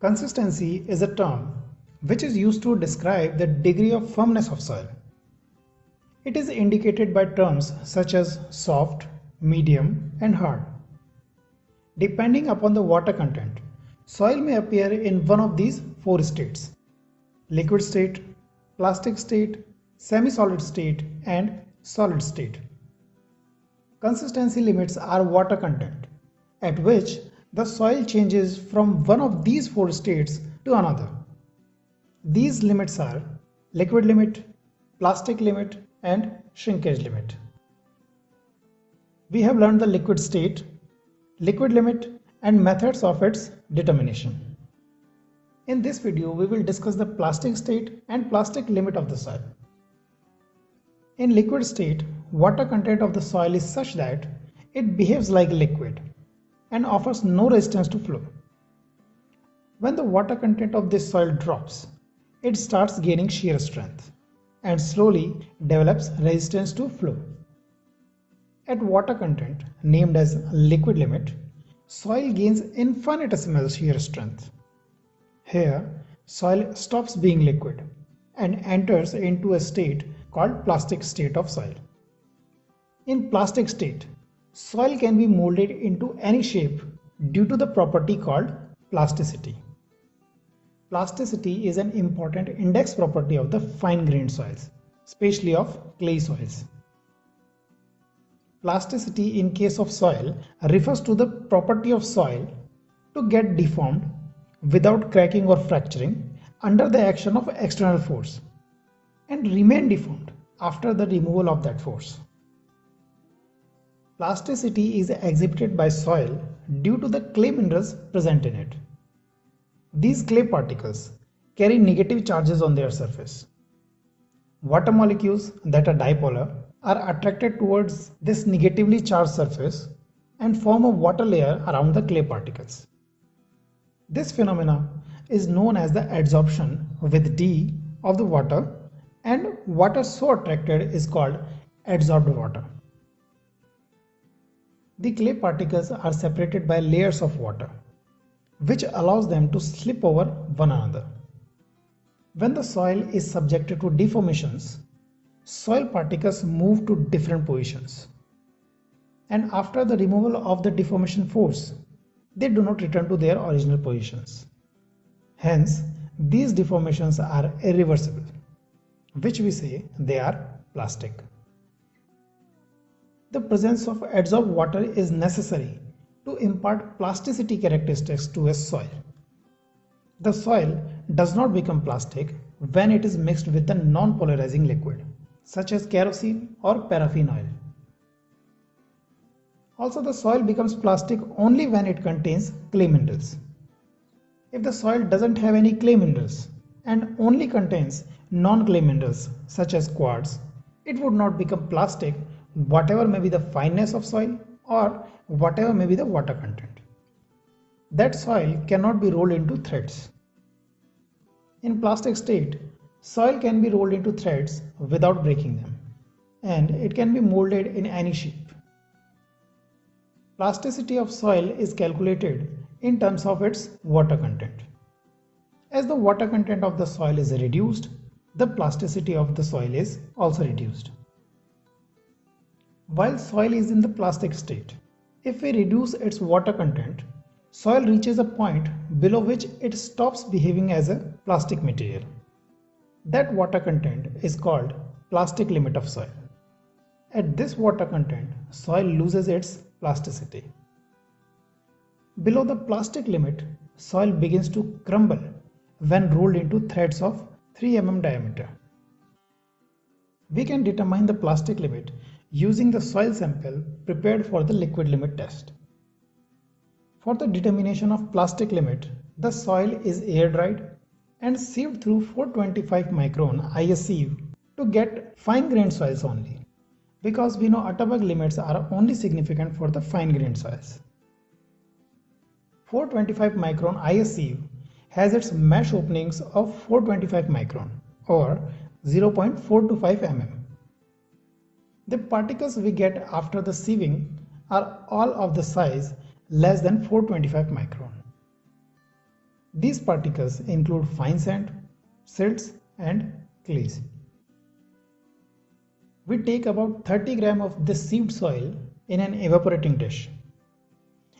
Consistency is a term which is used to describe the degree of firmness of soil. It is indicated by terms such as soft, medium and hard. Depending upon the water content, soil may appear in one of these four states. Liquid state, plastic state, semi-solid state and solid state. Consistency limits are water content at which the soil changes from one of these four states to another. These limits are liquid limit, plastic limit and shrinkage limit. We have learned the liquid state, liquid limit and methods of its determination. In this video, we will discuss the plastic state and plastic limit of the soil. In liquid state, water content of the soil is such that it behaves like liquid and offers no resistance to flow. When the water content of this soil drops, it starts gaining shear strength and slowly develops resistance to flow. At water content, named as liquid limit, soil gains infinitesimal shear strength. Here, soil stops being liquid and enters into a state called plastic state of soil. In plastic state, soil can be molded into any shape due to the property called plasticity. Plasticity is an important index property of the fine-grained soils, especially of clay soils. Plasticity in case of soil refers to the property of soil to get deformed without cracking or fracturing under the action of external force and remain deformed after the removal of that force. Plasticity is exhibited by soil due to the clay minerals present in it. These clay particles carry negative charges on their surface. Water molecules that are dipolar are attracted towards this negatively charged surface and form a water layer around the clay particles. This phenomena is known as the adsorption with D of the water and water so attracted is called adsorbed water. The clay particles are separated by layers of water, which allows them to slip over one another. When the soil is subjected to deformations, soil particles move to different positions. And after the removal of the deformation force, they do not return to their original positions. Hence, these deformations are irreversible which we say they are plastic. The presence of adsorbed water is necessary to impart plasticity characteristics to a soil. The soil does not become plastic when it is mixed with a non-polarizing liquid such as kerosene or paraffin oil. Also the soil becomes plastic only when it contains clay minerals. If the soil doesn't have any clay minerals and only contains non-clay minerals such as quartz, it would not become plastic whatever may be the fineness of soil or whatever may be the water content. That soil cannot be rolled into threads. In plastic state, soil can be rolled into threads without breaking them and it can be molded in any shape. Plasticity of soil is calculated in terms of its water content. As the water content of the soil is reduced, the plasticity of the soil is also reduced. While soil is in the plastic state, if we reduce its water content, soil reaches a point below which it stops behaving as a plastic material. That water content is called plastic limit of soil. At this water content, soil loses its plasticity. Below the plastic limit, soil begins to crumble when rolled into threads of 3 mm diameter. We can determine the plastic limit using the soil sample prepared for the liquid limit test. For the determination of plastic limit, the soil is air dried and sieved through 425 micron IS sieve to get fine grained soils only because we know Atterberg limits are only significant for the fine grained soils. 425 micron IS sieve has its mesh openings of 425 micron or 0.425 mm. The particles we get after the sieving are all of the size less than 425 micron. These particles include fine sand, silts and clays. We take about 30 gram of this sieved soil in an evaporating dish.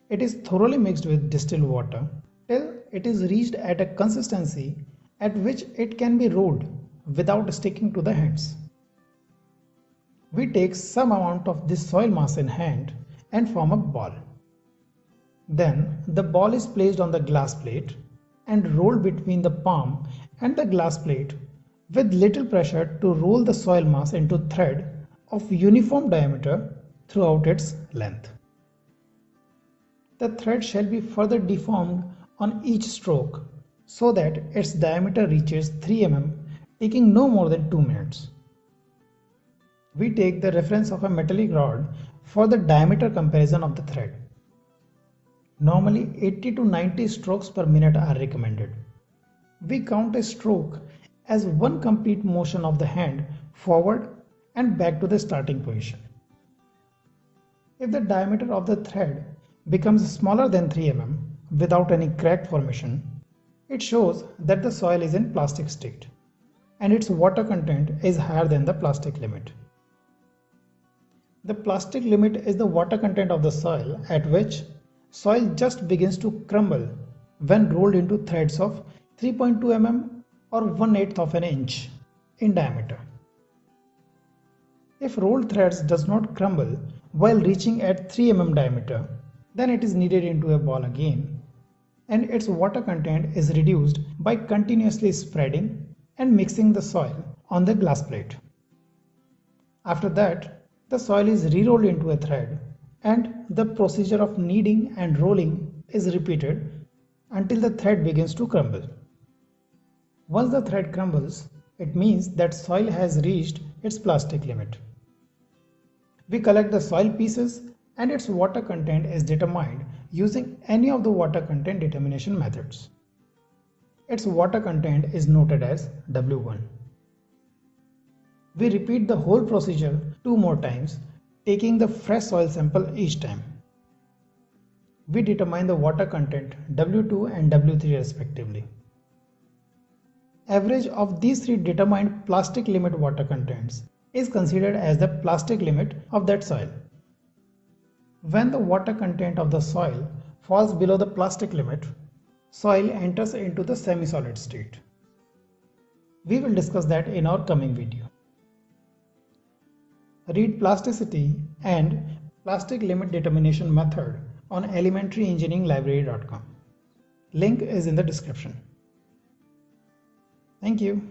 It is thoroughly mixed with distilled water till it is reached at a consistency at which it can be rolled without sticking to the hands. We take some amount of this soil mass in hand and form a ball. Then the ball is placed on the glass plate and rolled between the palm and the glass plate with little pressure to roll the soil mass into thread of uniform diameter throughout its length. The thread shall be further deformed on each stroke so that its diameter reaches 3 mm taking no more than 2 minutes. We take the reference of a metallic rod for the diameter comparison of the thread. Normally 80 to 90 strokes per minute are recommended. We count a stroke as one complete motion of the hand forward and back to the starting position. If the diameter of the thread becomes smaller than 3 mm without any crack formation, it shows that the soil is in plastic state and its water content is higher than the plastic limit. The plastic limit is the water content of the soil at which soil just begins to crumble when rolled into threads of 3.2 mm or 1 8th of an inch in diameter. If rolled threads does not crumble while reaching at 3 mm diameter, then it is kneaded into a ball again and its water content is reduced by continuously spreading and mixing the soil on the glass plate. After that, the soil is re-rolled into a thread and the procedure of kneading and rolling is repeated until the thread begins to crumble. Once the thread crumbles, it means that soil has reached its plastic limit. We collect the soil pieces and its water content is determined using any of the water content determination methods. Its water content is noted as W1. We repeat the whole procedure two more times taking the fresh soil sample each time. We determine the water content W2 and W3 respectively. Average of these three determined plastic limit water contents is considered as the plastic limit of that soil. When the water content of the soil falls below the plastic limit, soil enters into the semi-solid state. We will discuss that in our coming video read plasticity and plastic limit determination method on elementaryengineeringlibrary.com. Link is in the description. Thank you.